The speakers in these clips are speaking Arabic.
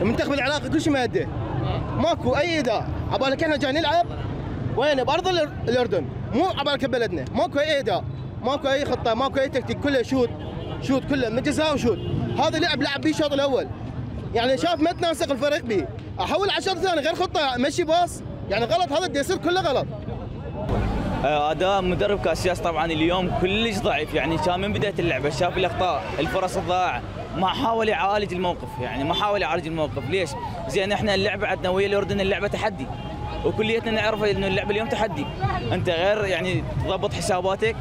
المنتخب العراقي كل شيء ما ماكو أي اداء عبالك إحنا جاي نلعب وين؟ بأرض الأردن. مو عبالك ببلدنا ماكو أي اداء ماكو أي خطة. ماكو أي تكتيك. كله شوت. شوت كله. من جزاء وشوت. هذا لعب لعب بيه الشوط الأول. يعني شاف ما تناسق الفريق بيه. أحول على الشوط الثاني. غير خطة. مشي باص. يعني غلط. هذا اللي يصير كله غلط. آه، أداء مدرب كاساس طبعا اليوم كلش ضعيف. يعني كان من بداية اللعبة شاف الأخطاء. الفرص الضائعه ما حاول يعالج الموقف يعني ما حاول يعالج الموقف. ليش؟ زين إحنا اللعبة عندنا ويا الاردن اللعبة تحدي وكليتنا نعرف إنه اللعبة اليوم تحدي. أنت غير يعني تضبط حساباتك.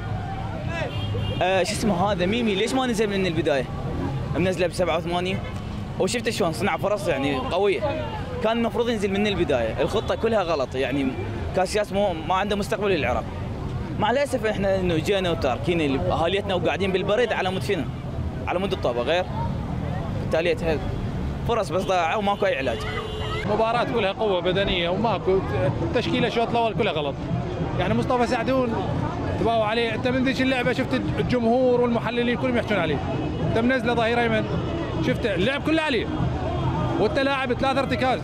آه شو اسمه هذا؟ ميمي ليش ما نزل من البداية؟ منزله ب 87 وشفت شلون؟ صنع فرص يعني قوية. كان المفروض ينزل من البداية. الخطة كلها غلط يعني كاسياس مو ما عنده مستقبل للعراق. مع الأسف إحنا إنه جينا وتاركين أهاليتنا وقاعدين بالبرد على مود؟ على مود الطابة غير بالتالي فرص بس ضايعة وماكو أي علاج. مباراة كلها قوة بدنية وماكو تشكيلة الشوط الأول كلها غلط. يعني مصطفى سعدون تباوع عليه. أنت من ذيك اللعبة شفت الجمهور والمحللين كلهم يحكون عليه. أنت منزله ظهير أيمن. شفت اللعب كله عليه. وأنت لاعب ثلاثة ارتكاز.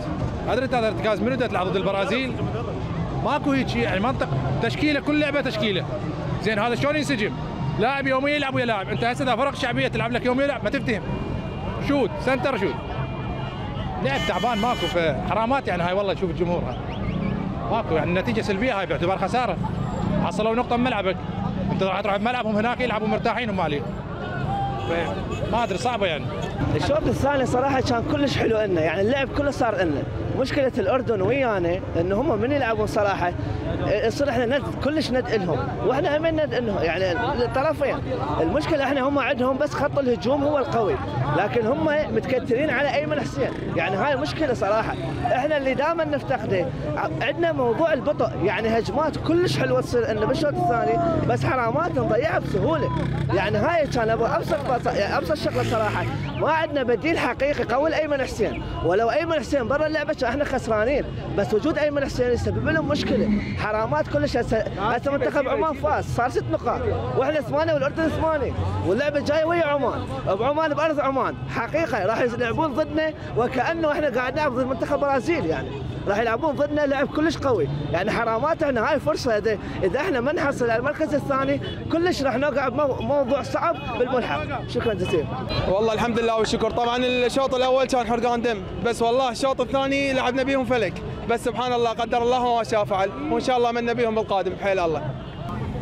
أدري ثلاثة ارتكاز منو دا تلعب ضد البرازيل؟ ماكو هيك يعني منطق تشكيلة كل لعبة تشكيلة. زين هذا شلون ينسجم؟ لاعب يوميا يلعب ويا لاعب. انت هسه فرق شعبية تلعب لك يوميا يلعب ما تفتهم. شوت سنتر شوت. لعب تعبان ماكو فحرامات يعني هاي والله تشوف الجمهور هاي. ماكو يعني النتيجه سلبية هاي باعتبار خسارة. حصلوا نقطة من ملعبك. انت راح تروح بملعبهم هناك يلعبوا مرتاحين هم عليه ما أدري صعبة يعني. الشوط الثاني صراحة كان كلش حلو لنا يعني اللعب كله صار لنا مشكلة الأردن ويانا إن هم من يلعبون صراحة. يصير إحنا ند كلش ند لهم وإحنا هم ند لهم يعني الطرفين المشكلة إحنا هم عندهم بس خط الهجوم هو القوي لكن هم متكترين على ايمن حسين يعني هاي مشكلة صراحة. إحنا اللي دائما نفتقده. عندنا موضوع البطء يعني هجمات كلش حلوة تصير لنا بالشوط الثاني بس حرامات نضيعها بسهولة. يعني هاي كان أبسط يعني أبسط شغلة صراحة. ما عندنا بديل حقيقي قوي لايمن حسين ولو ايمن حسين برا اللعبة إحنا خسرانين. بس وجود ايمن حسين يسبب لهم مشكلة. حرامات كلش هسه هسه منتخب عمان فاز. صار ست نقاط. وإحنا ثمانيه والأردن ثمانيه واللعبة جاية ويا عمان. بعمان بأرض عمان. حقيقة راح يلعبون ضدنا وكأنه إحنا قاعد نلعب ضد منتخب برازيل يعني. راح يلعبون ضدنا لعب كلش قوي. يعني حرامات إحنا هاي فرصة اذا إذا إحنا ما نحصل على المركز الثاني كلش راح نوقع بموضوع صعب بالملحق. شكرا جزيلا. والله الحمد لله والشكر. طبعا الشوط الأول كان حرقان دم. بس والله الشوط الثاني لعبنا بيهم فلك. بس سبحان الله قدر الله وما شاء فعل. وإن شاء الله منا بيهم بالقادم بحيل الله.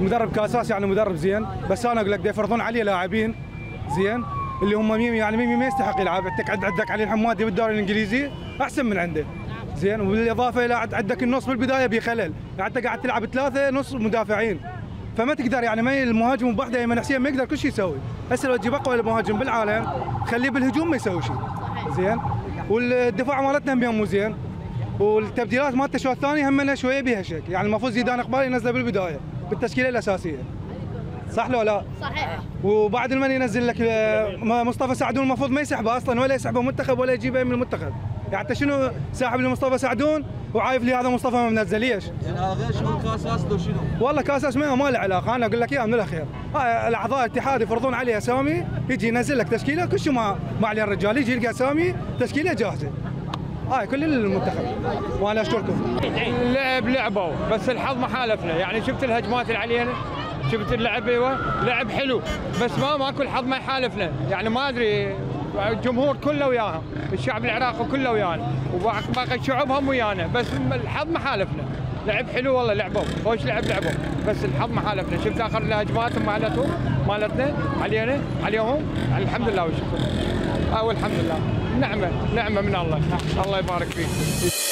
مدرب كاساس يعني مدرب زين. بس أنا أقول لك يفرضون عليه لاعبين زين اللي هم ميمي يعني ميمي ما يستحق يلعب. عندك عندك علي الحمادي بالدوري الإنجليزي أحسن من عنده. زين وبالإضافة إلى عندك النص بالبداية بخلل. انت قاعد تلعب ثلاثة نص مدافعين. فما تقدر يعني ما المهاجم بوحدة ايمن حسين ما يقدر كل شيء يسوي. هسه لو تجيب أقوى مهاجم بالعالم خليه بالهجوم ما يسوي شيء زين؟ والدفاع مالتنا هم مو زين. والتبديلات مالته الشوط الثاني هم شوية بيها شك. يعني المفروض زيدان اقبال ينزله بالبداية بالتشكيلة الأساسية. صح لو لا؟ صحيح. وبعد من ينزل لك؟ آه، مصطفى سعدون المفروض ما يسحبه أصلا ولا يسحبه منتخب ولا يجيبه من المنتخب. يعني أنت شنو ساحب لمصطفى سعدون؟ وعايف لي هذا مصطفى ما منزل ليش؟ يعني هذا غير شغل كاساس لو شنو؟ والله كاساس ما ما له علاقة. أنا أقول لك إياها من الأخير. هاي الأعضاء الاتحاد يفرضون عليه أسامي يجي ينزل لك تشكيلة كل شيء ما ما عليه الرجال. يجي يلقى أسامي تشكيلة جاهزة. هاي كل المنتخب. وأنا أشكركم. اللعب لعبوا بس الحظ ما حالفنا يعني شفت الهجمات اللي علينا شفت اللعب؟ أيوه. لعب حلو. بس ما ماكو الحظ ما يحالفنا. يعني ما أدري الجمهور كله وياهم الشعب العراقي كله ويانا وباقي الشعوب هم ويانا بس الحظ ما حالفنا لعب حلو والله لعبوا خوش لعب لعبوا بس الحظ ما حالفنا شفت آخر الهجمات مالتهم مالتنا علينا عليهم؟ الحمد لله والشكر آه والحمد لله نعمة نعمة من الله. الله يبارك فيك.